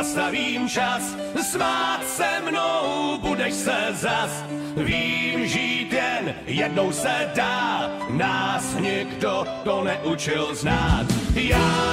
Zastavím čas, smát se mnou budeš se zas. Vím, žít jen jednou se dá, nás nikdo to neučil znát. Já